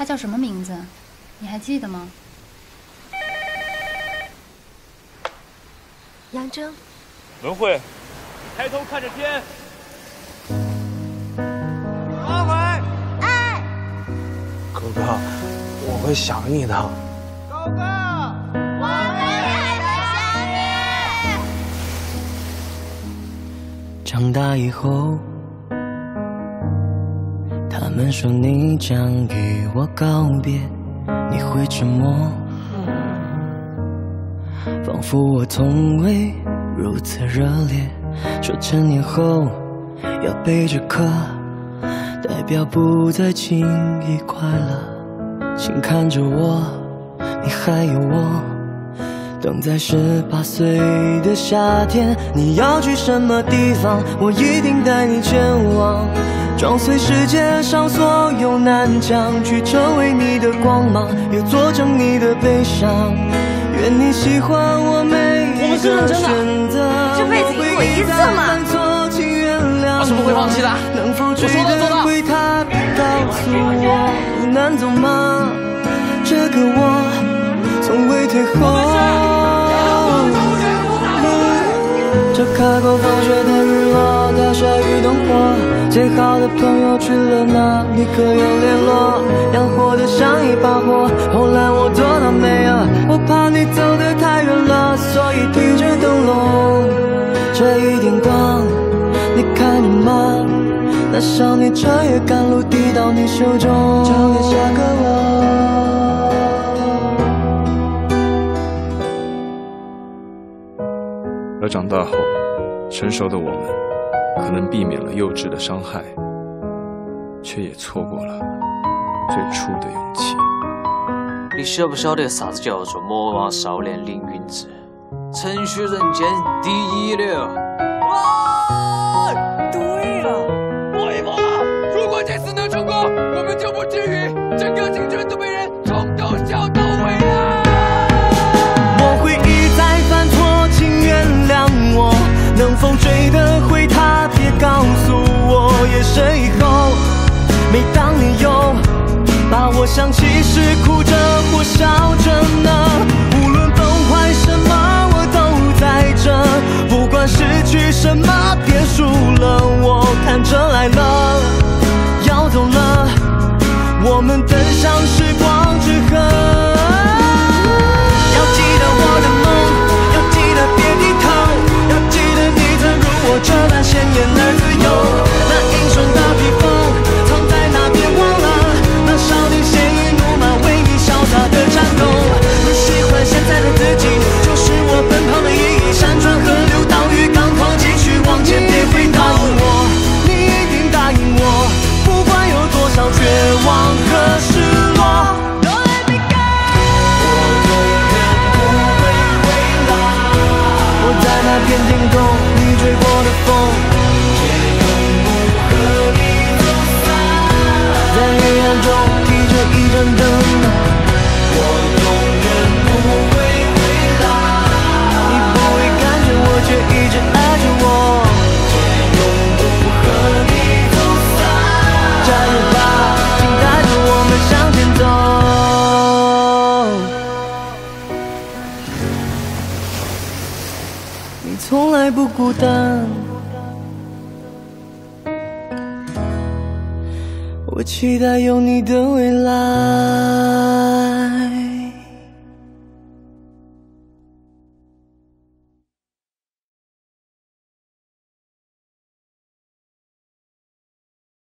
他叫什么名字？你还记得吗？杨铮，文慧，抬头看着天。阿伟，哎，哥哥，我会想你的。哥哥，我们也会想你。长大以后，他他们说你将与我告别，你会沉默。仿佛我从未如此热烈，说成年后要背着壳，代表不再轻易快乐。请看着我，你还有我，等在十八岁的夏天，你要去什么地方，我一定带你前往，撞碎世界上所有南墙，去成为你的光芒，也做成你的悲伤。愿你喜欢我每一个选择。这辈子只有一次嘛。我是不会放弃的。能否追得回他？告诉我，路难走吗？这个我从未退后。这开过放学的日落，大下雨灯火，最好的朋友去了哪？你可有联络？养活的像一把火，后来我做到没有，我怕你走得太远了，所以提着灯笼。这一点光，你看见吗？那少年穿越赶路，递到你手中，交给下个我。成熟的我们，可能避免了幼稚的伤害，却也错过了最初的勇气。你晓不晓得啥子叫做魔王少年凌云志，程序人间第一流？哇，每当你又把我想起时，哭着或笑着呢？无论崩坏什么，我都在这。不管失去什么，别输了，我看着爱了，盏灯，我永远不会回来。你不会感觉我，却一直爱着我。永不和你走散。加油吧，请带着我们向前走。你从来不孤单，我期待有你的未来。